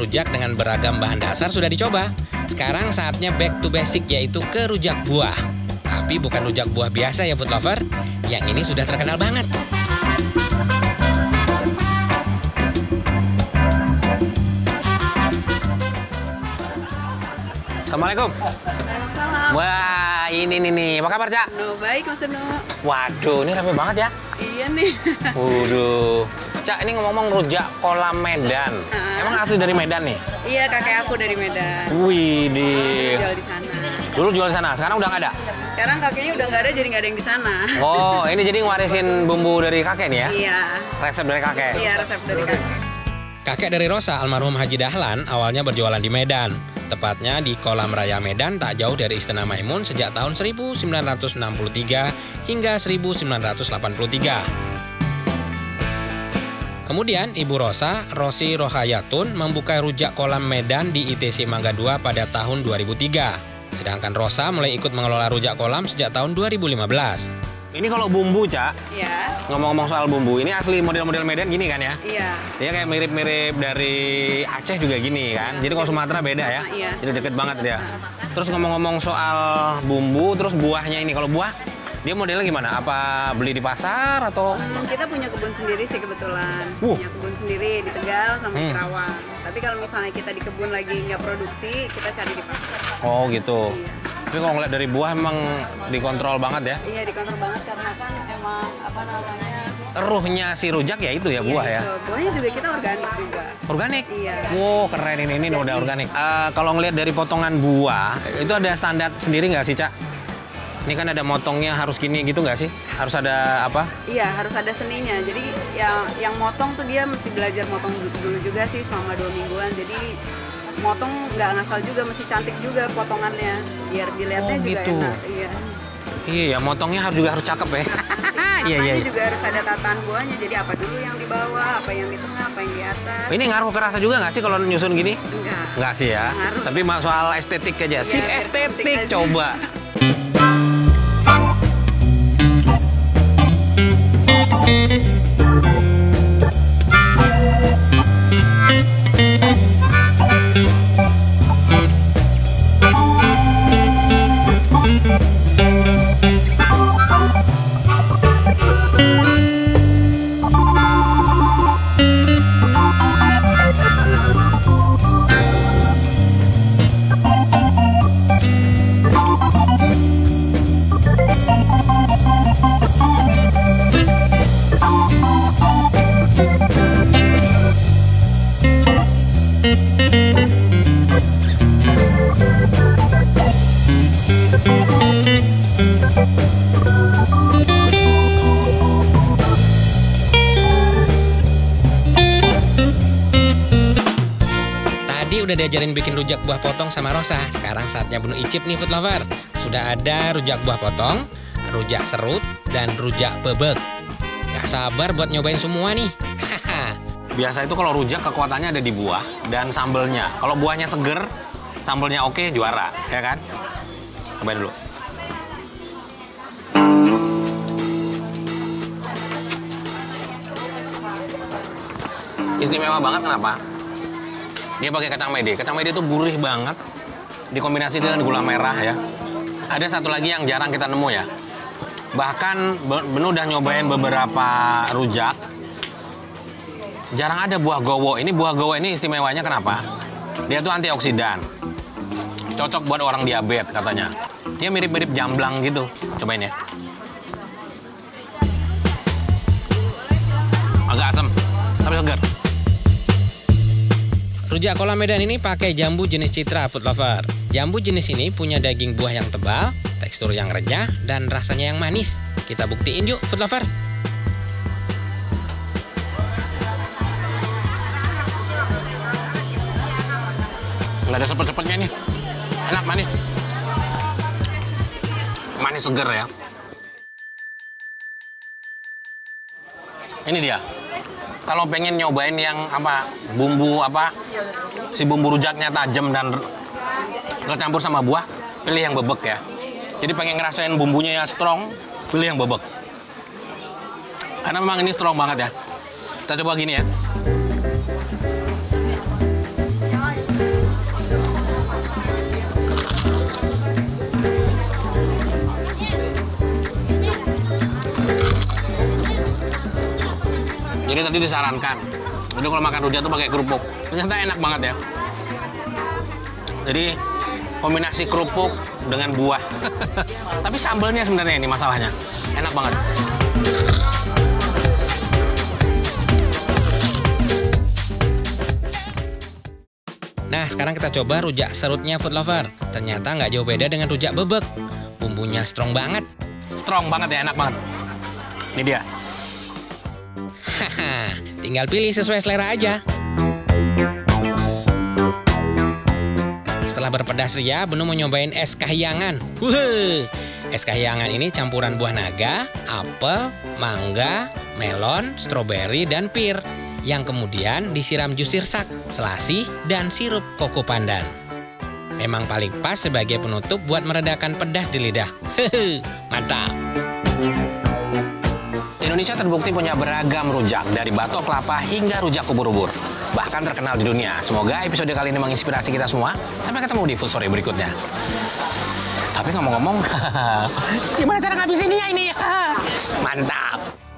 rujak dengan beragam bahan dasar sudah dicoba. Sekarang saatnya back to basic yaitu ke rujak buah. Tapi bukan rujak buah biasa ya food lover. Yang ini sudah terkenal banget. Assalamualaikum. Salam. Wah, ini nih nih. Apa kabar, Cak? No, baik Mas No. Waduh, ini rame banget ya. Iya nih. Waduh. Cak, ini ngomong rujak kolam Medan. Ah. Emang asli dari Medan nih? iya, kakek aku dari Medan. Wih, di... Jual di sana. Dulu jual di sana, sekarang udah nggak ada? Sekarang kakeknya udah nggak ada, jadi nggak ada yang di sana. Oh, ini jadi ngwarisin bumbu dari kakek nih ya? Iya. Resep dari kakek? Iya, resep dari kakek. Kakek dari Rosa, almarhum Haji Dahlan, awalnya berjualan di Medan. Tepatnya di Kolam Raya Medan tak jauh dari Istana Maimun sejak tahun 1963 hingga 1983. Kemudian Ibu Rosa, Rosi Rohayatun, membuka rujak kolam Medan di ITC Mangga 2 pada tahun 2003. Sedangkan Rosa mulai ikut mengelola rujak kolam sejak tahun 2015. Ini kalau bumbu, Cak, Iya. ngomong-ngomong soal bumbu, ini asli model-model Medan gini kan ya? Iya. Dia kayak mirip-mirip dari Aceh juga gini kan. Jadi kalau Sumatera beda ya. Iya. Jadi deket banget dia. Terus ngomong-ngomong soal bumbu, terus buahnya ini. Kalau buah, dia modelnya gimana? Apa beli di pasar atau? Hmm, kita punya kebun sendiri sih kebetulan. Uh. Punya kebun sendiri di Tegal sama di Hmm. Kerawang. Tapi kalau misalnya kita di kebun lagi nggak produksi, kita cari di pasar. Oh gitu. Iya. Tapi kalau ngeliat dari buah emang dikontrol banget ya. Iya, dikontrol banget karena kan emang apa namanya? Ruhnya si rujak ya itu ya buah Iya, ya. itu. Buahnya juga kita organik juga. Organik? Iya. Wow keren ini, ini udah organik. Eh, kalau ngelihat dari potongan buah, itu ada standar sendiri nggak sih Cak? Ini kan ada motongnya harus gini gitu nggak sih? Harus ada apa? Iya harus ada seninya. Jadi yang yang motong tuh dia mesti belajar motong dulu, dulu juga sih selama dua mingguan. Jadi motong nggak ngasal juga, mesti cantik juga potongannya biar dilihatnya Oh, juga gitu. enak. Iya. Iya, motongnya harus juga harus cakep ya. Iya, iya. Matanya juga harus ada tataan buahnya. Jadi apa dulu yang di bawah, apa yang di tengah, apa yang di atas. Ini ngaruh ke rasa juga nggak sih kalau nyusun gini? Enggak. Nggak sih ya. Ngaruh. Tapi soal estetik aja. Si Iya, cantik estetik aja. coba. Tadi udah diajarin bikin rujak buah potong sama Rosa. Sekarang saatnya bunuh icip nih food lover. Sudah ada rujak buah potong, rujak serut, dan rujak bebek. Gak sabar buat nyobain semua nih. Biasa itu kalau rujak kekuatannya ada di buah dan sambelnya. Kalau buahnya seger, sambelnya oke, juara, ya kan? Cobain dulu. Istimewa banget kenapa? Dia pakai kacang mede. Kacang mede itu gurih banget. Dikombinasi dengan gula merah ya. Ada satu lagi yang jarang kita nemu ya. Bahkan Be- Benu udah nyobain beberapa rujak. Jarang ada buah gowo. Ini buah gowo ini istimewanya kenapa? Dia tuh antioksidan. Cocok buat orang diabetes katanya. Dia mirip-mirip jamblang gitu. Cobain ya. Rujak kolam Medan ini pakai jambu jenis citra food lover. Jambu jenis ini punya daging buah yang tebal, tekstur yang renyah, dan rasanya yang manis. Kita buktiin yuk food lover. Nggak ada sepet-sepetnya nih. Enak, manis. Manis seger ya. Ini dia. Kalau pengen nyobain yang apa bumbu apa si bumbu rujaknya tajam dan tercampur sama buah, pilih yang bebek ya. Jadi pengen ngerasain bumbunya yang strong, pilih yang bebek. Karena memang ini strong banget ya. Kita coba gini ya. Jadi tadi disarankan, jadi kalau makan rujak tuh pakai kerupuk. Ternyata enak banget ya. Jadi kombinasi kerupuk dengan buah. Tapi sambelnya sebenarnya ini masalahnya. Enak banget. Nah, sekarang kita coba rujak serutnya Food Lover. Ternyata nggak jauh beda dengan rujak bebek. Bumbunya strong banget. Strong banget ya, enak banget. Ini dia. Tinggal pilih sesuai selera aja. Setelah berpedas ria, Benu mau nyobain es kahyangan. Wuh, es kahyangan ini campuran buah naga, apel, mangga, melon, stroberi, dan pir yang kemudian disiram jus sirsak, selasih, dan sirup koko pandan. Memang paling pas sebagai penutup buat meredakan pedas di lidah. Hehe, mantap. Indonesia terbukti punya beragam rujak, dari batok kelapa hingga rujak ubur-ubur. Bahkan terkenal di dunia. Semoga episode kali ini menginspirasi kita semua. Sampai ketemu di Food Story berikutnya. Tapi ngomong-ngomong, gimana cara ngabisinnya ini? Mantap!